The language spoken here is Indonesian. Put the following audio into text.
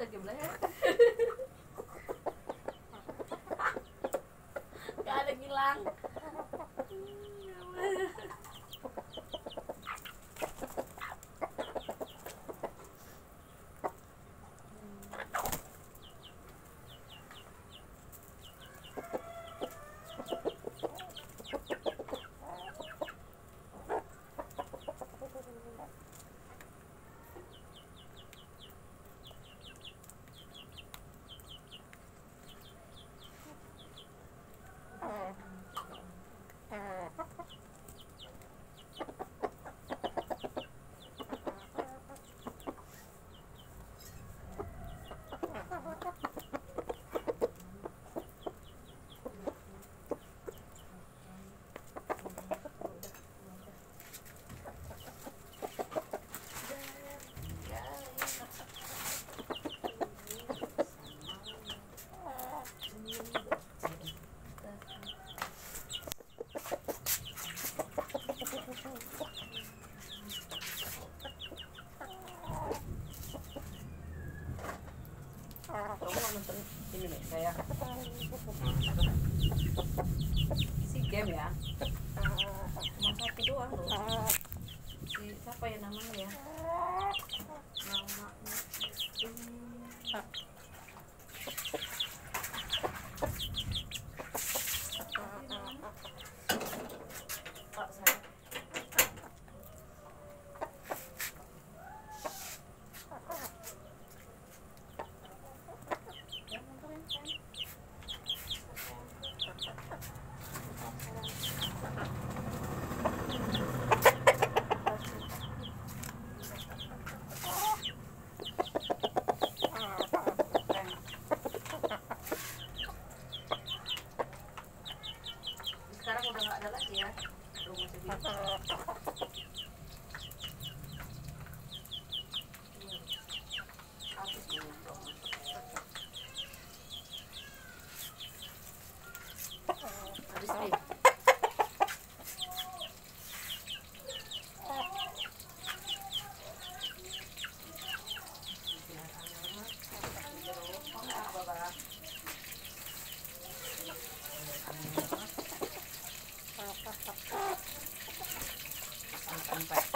belakang gak ada hilang Kamu nggak como se dice. but